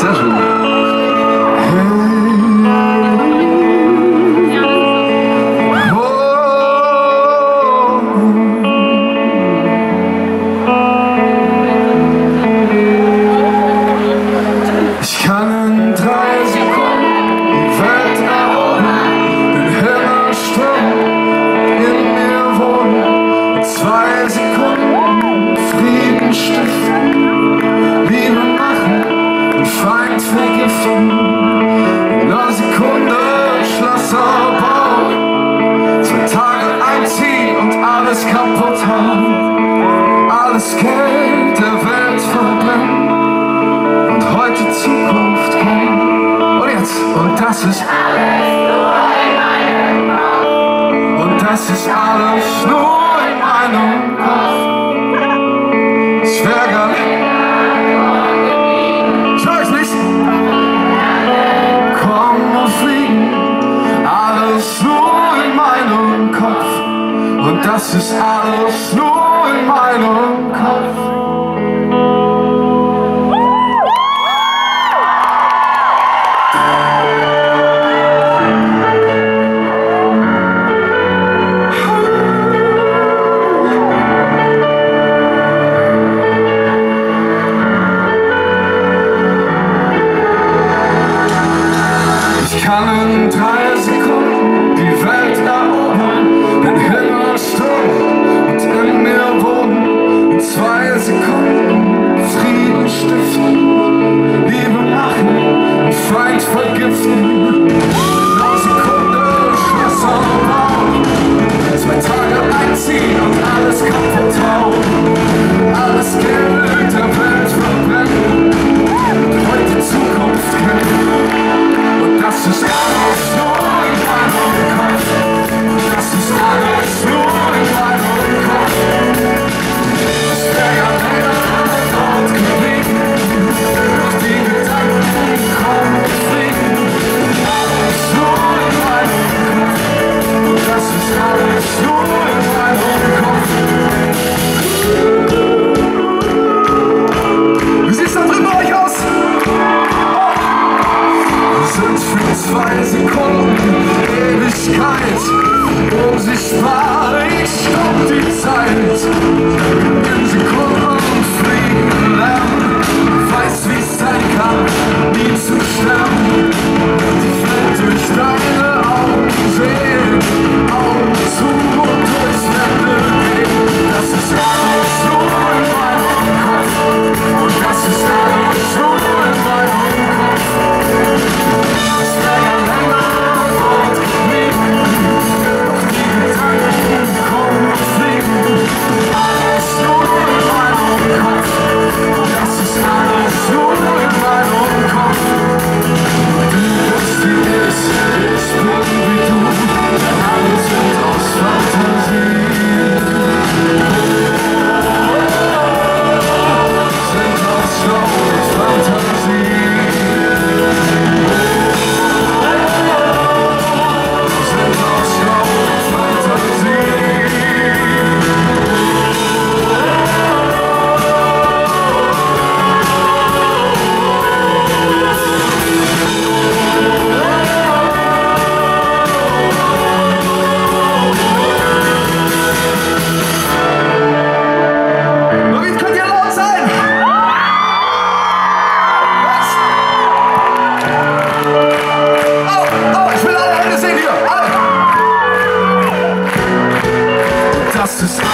seven. der Welt verbrennen und heute Zukunft gehen. Und jetzt, und das ist alles nur in meinem Kopf. Und das ist alles nur in meinem Kopf. Es wäre Komm und fliegen. Alles nur in meinem Kopf. Und das ist alles nur in meinem Kopf. justice.